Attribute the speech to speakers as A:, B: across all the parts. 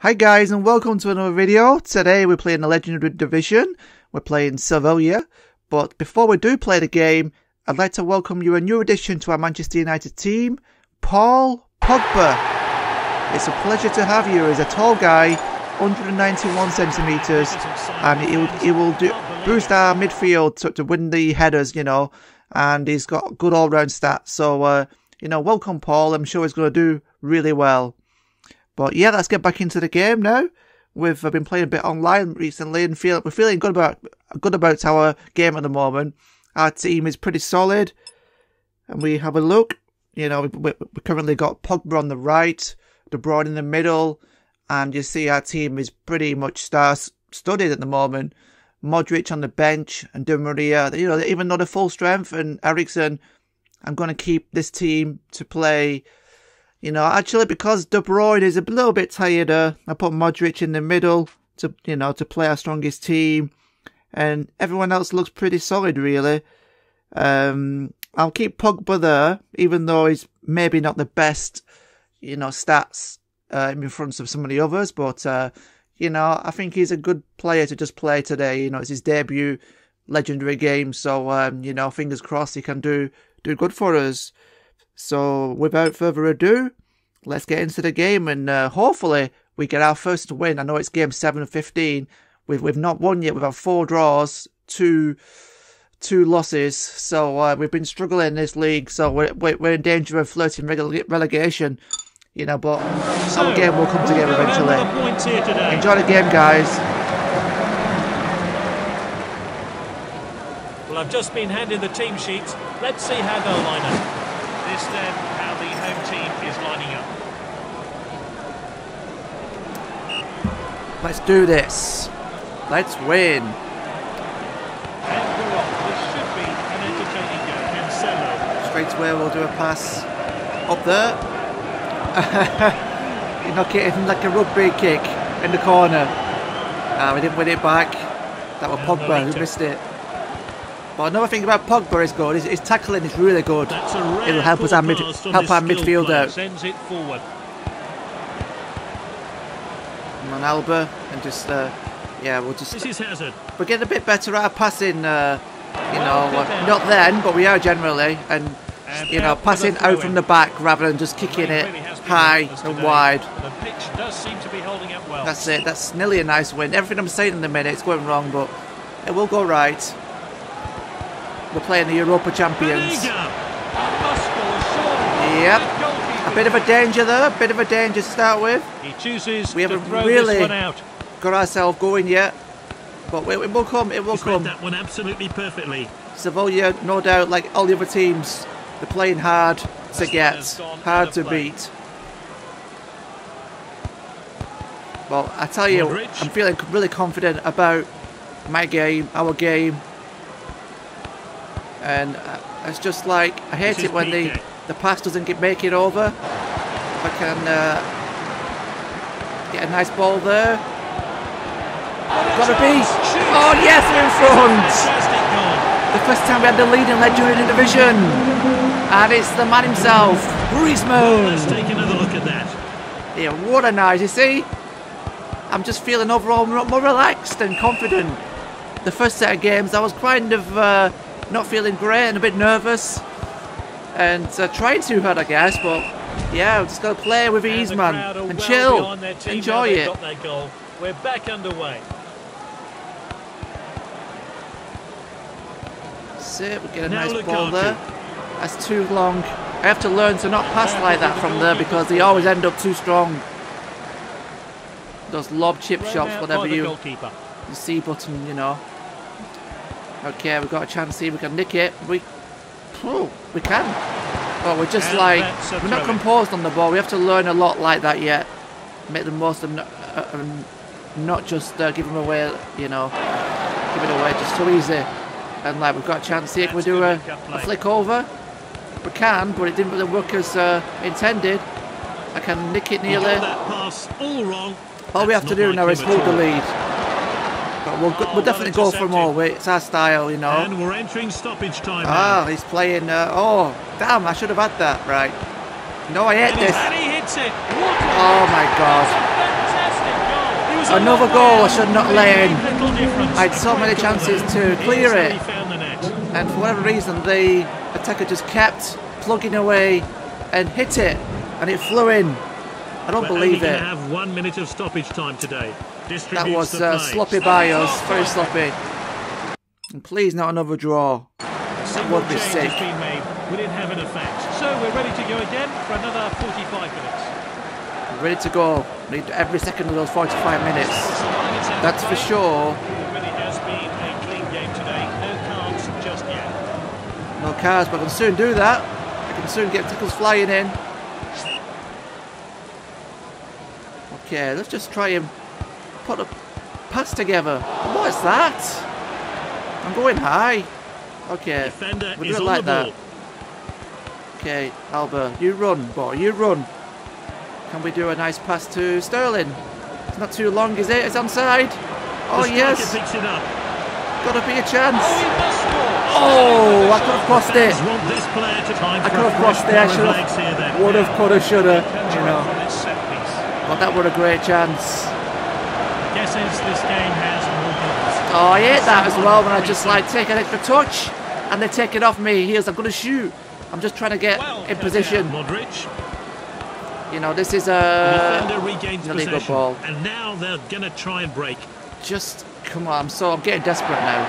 A: Hi guys and welcome to another video. Today we're playing the Legendary Division. We're playing Sevilla. But before we do play the game, I'd like to welcome you a new addition to our Manchester United team, Paul Pogba. It's a pleasure to have you. He's a tall guy, 191 centimetres, and he will, he will do, boost our midfield to, to win the headers, you know, and he's got good all-round stats. So, uh, you know, welcome Paul. I'm sure he's going to do really well. But yeah, let's get back into the game now. We've uh, been playing a bit online recently and feel we're feeling good about good about our game at the moment. Our team is pretty solid, and we have a look. You know, we, we currently got Pogba on the right, De Bruyne in the middle, and you see our team is pretty much star studded at the moment. Modric on the bench and Di Maria, you know, even though they're full strength and Eriksen, I'm going to keep this team to play you know, actually, because De Bruyne is a little bit tireder, I put Modric in the middle to, you know, to play our strongest team. And everyone else looks pretty solid, really. Um, I'll keep Pogba there, even though he's maybe not the best, you know, stats uh, in front of some of the others. But, uh, you know, I think he's a good player to just play today. You know, it's his debut legendary game. So, um, you know, fingers crossed he can do, do good for us. So without further ado, let's get into the game and uh, hopefully we get our first win. I know it's game 7 of 15. We've, we've not won yet. We've had four draws, two two losses. So uh, we've been struggling in this league. So we're, we're in danger of flirting relegation. You know, but so, our game will come together eventually. Enjoy the game, guys.
B: Well, I've just been handed the team sheets. Let's see how they'll line up this then how the home team is lining up.
A: Let's do this. Let's win. Straight away we'll do a pass up there. you knock it in like a rugby kick in the corner. Uh, we didn't win it back. That was Pogba who missed it. But another thing about Pogba is good. His, his tackling is really good. It'll help us our mid, help our midfield out. Sends it forward. On, Alba, and just uh, yeah, we'll just.
B: This is Hazard.
A: We're getting a bit better at passing. Uh, you know, uh, not then, but we are generally, and, and you know, passing out from the back rather than just kicking it high and wide.
B: The pitch does seem to be holding up well.
A: That's it. That's nearly a nice win. Everything I'm saying in the minute, it's going wrong, but it will go right. We're playing the Europa Champions. Yep. A bit of a danger there, a bit of a danger to start with.
B: He chooses
A: we haven't really got ourselves going yet. But it will come, it will
B: He's
A: come.
B: that one absolutely perfectly.
A: Sevilla, no doubt, like all the other teams, they're playing hard to get, hard to beat. Well, I tell you. I'm feeling really confident about my game, our game, and uh, it's just like I hate it when the the pass doesn't get make it over. If I can uh, get a nice ball there, gotta be. Oh yes, we're in front. The first time we had the lead in Legendary Division, and it's the man himself, Griezmann.
B: Let's take another look at that.
A: Yeah, what a night! You see, I'm just feeling overall more relaxed and confident. The first set of games, I was kind of. Uh, not feeling great and a bit nervous. And uh, trying too hard, I guess, but yeah, just got to play with ease, man, and chill, enjoy it.
B: We're back underway.
A: That's it. We get a now nice ball there. That's too long. I have to learn to not pass like that from there because they always end up too strong. Those lob chip shots, whatever you, you see button, you know. Okay, we've got a chance here. We can nick it. We, oh, we can. But we're just and like we're not composed on the ball. We have to learn a lot like that yet. Make the most of, not, uh, not just uh, give them away. You know, give it away just too easy. And like we've got a chance here. Can we do a, a flick over? We can, but it didn't really work as uh, intended. I can nick it nearly.
B: all,
A: all we have to do now is hold the lead. But we'll, we'll definitely go for more. It's our style, you know.
B: And we're entering stoppage time.
A: Ah, he's playing. Uh, oh, damn! I should have had that right. No, I hit this.
B: And he hits it.
A: Oh my god. Another goal I should not let in. I had so many chances to clear it.
B: how he found the net.
A: And for whatever reason, the attacker just kept plugging away and hit it. And it flew in. I don't
B: We're
A: believe it.
B: have one minute of stoppage time today.
A: That was uh, sloppy by us. Very sloppy. And please, not another draw.
B: Single
A: would be sick.
B: has been made. We didn't have an effect. So we're ready to go again for another 45 minutes.
A: Ready to go. Need every second of those 45 minutes. That's for sure.
B: It really has been a clean game today. No cards just yet.
A: No cars, but I can soon do that. I can soon get tackles flying in. Okay, let's just try and put a pass together. What is that? I'm going high. Okay,
B: Defender
A: we do
B: is
A: it like that. Okay, Alba, you run, boy, you run. Can we do a nice pass to Sterling? It's not too long, is it? It's onside. Oh yes,
B: picks it up.
A: gotta be a chance.
B: Oh, he must score.
A: Oh, I could have crossed it.
B: Fans want this player to time
A: I could have crossed it. I should
B: legs here then.
A: have. Would have, could have, should have. You know.
B: from this set piece.
A: But that were a great chance.
B: This game has goals.
A: Oh, I hate that as well when I just like take an extra touch and they take it off me. Here's I'm gonna shoot. I'm just trying to get
B: Well,
A: in position.
B: Modric.
A: You know, this is a
B: defender regains
A: an illegal
B: possession.
A: ball.
B: And now they're going to try and break.
A: just come on. I'm so I'm getting desperate now.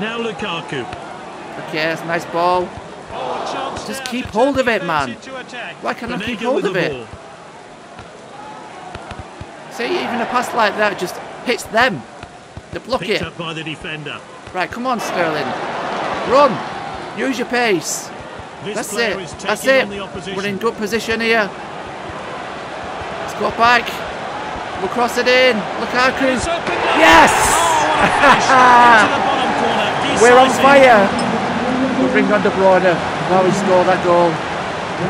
B: Now Lukaku.
A: Okay, it's a nice ball.
B: Oh,
A: Just keep hold of it, man.
B: offense into attack.
A: Why can't I keep hold of it?
B: ball.
A: See, even a pass like that just hits them. They block
B: Picked
A: it.
B: up by the defender.
A: Right, come on, Sterling. Run. Use your pace.
B: This
A: That's it. That's it.
B: the.
A: We're in good position here. Let's go back. We'll cross it in. Lukaku.
B: It's opened up.
A: Yes!
B: Oh, what a finish. Into the bottom corner.
A: We're on fire. We'll bring on De Bruyne. Now we score that goal.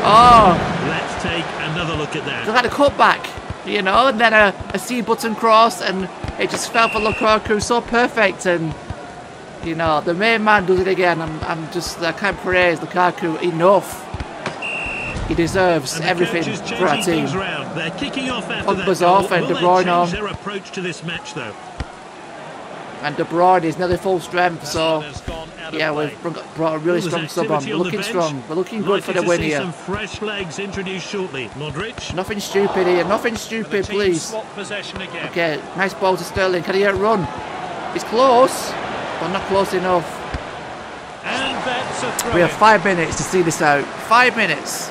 A: Oh,
B: Let's take another look at that.
A: they had a cutback, you know, and then a, a C button cross, and it just fell for Lukaku. So perfect, and you know, the main man does it again. I'm, I'm just, I can't praise Lukaku enough. He deserves everything for our team.
B: They're kicking off after
A: Pogba's off and De Bruyne on.
B: their approach to this match, though?
A: And De Bruyne is nearly full strength, so
B: Has gone out of
A: yeah, we've brought a really strong sub on.
B: On
A: looking strong. We're looking good for the win here.
B: some fresh legs introduced shortly. Modric.
A: Nothing stupid here. Nothing stupid, please. Okay, nice ball to Sterling. Can he get a run? He's close, but not close enough.
B: And that's a throw.
A: We have five minutes to see this out. Five minutes.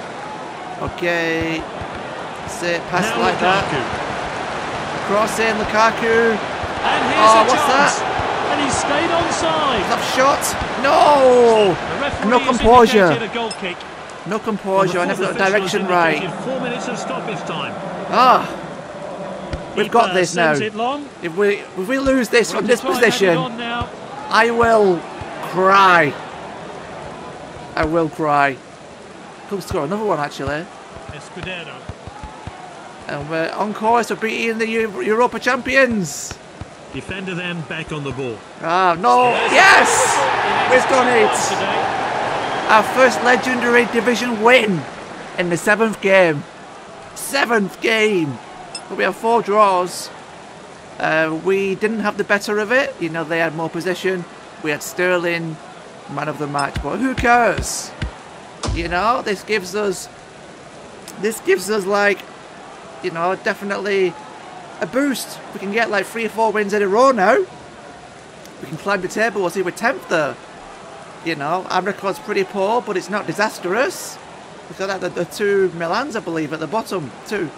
A: Okay. Sit, pass
B: now
A: like that.
B: Lukaku.
A: Cross in, Lukaku.
B: And here's
A: Oh,
B: a
A: what's
B: chance.
A: that?
B: And he stayed onside.
A: Top shot. No! No composure.
B: a goal kick.
A: No composure. I never got the direction right.
B: Four minutes of stoppage time.
A: Ah. We've got this now.
B: sends it long.
A: If we if we lose this from this
B: to try and head it
A: position. I will cry. I will cry. Could score another one actually.
B: Escudero.
A: And we're on course for beating the Europa champions.
B: Defender then back on the ball.
A: Ah, no. Yes! We've done it. Our first legendary division win in the seventh game. Seventh game. But we have four draws. Uh, we didn't have the better of it. You know, they had more possession. We had Sterling, man of the match. But who cares? You know, this gives us. This gives us like, you know, definitely a boost. We can get like three or four wins in a row now. We can climb the table. We'll see we're tenth there. You know, our record's pretty poor, but it's not disastrous. We've got the, the two Milans, I believe, at the bottom, too.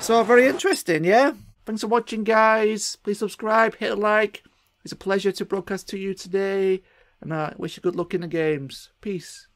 A: So, very interesting, yeah? Thanks for watching, guys. Please subscribe, hit a like. It's a pleasure to broadcast to you today. And I wish you good luck in the games. Peace.